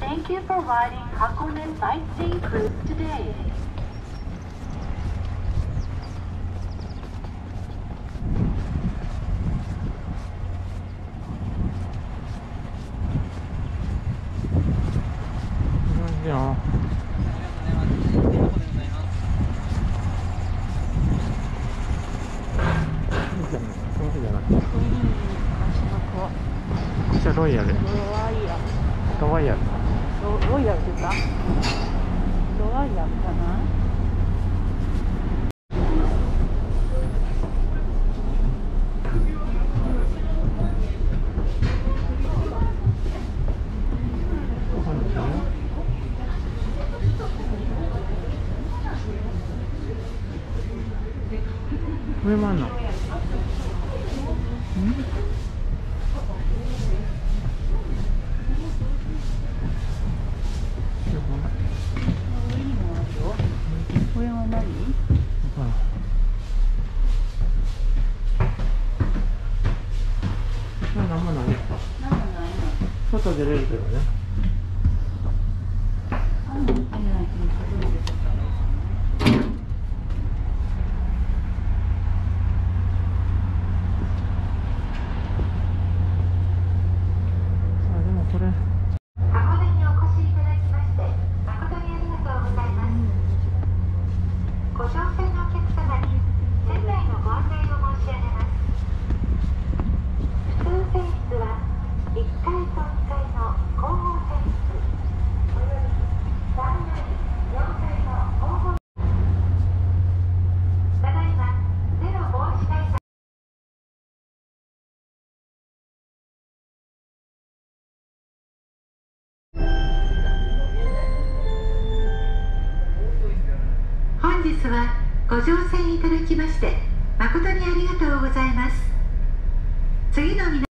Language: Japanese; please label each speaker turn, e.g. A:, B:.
A: Thank you for riding Hakone Sightseeing Cruise today.
B: いこちらロイヤル。ロワイヤル。
C: ロイヤル。って言った？ロワイヤルかな？
B: 上もあんのん
C: これは何？
B: わからんこれなんもない
C: なんかないの
B: 外出れるけどね
C: あんの売ってないけど初めて買った
B: あでもこれ
D: 箱根にお越しいただきまして誠にありがとうございますご乗船のお客様に船内のご案内を申し上げます。はご乗船いただきまして誠にありがとうございます。次の皆